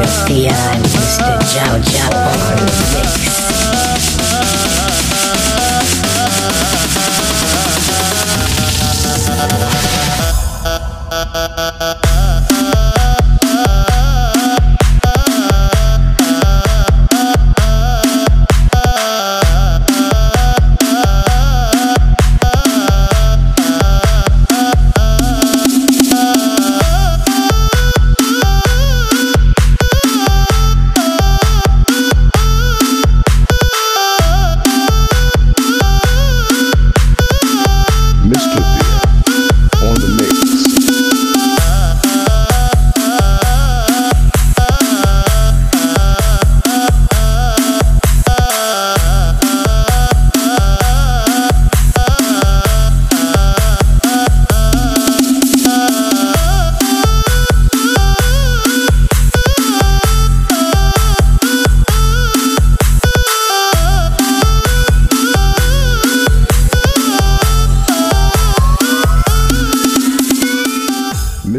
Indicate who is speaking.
Speaker 1: Mr. Sia and Mr. Chow Chow.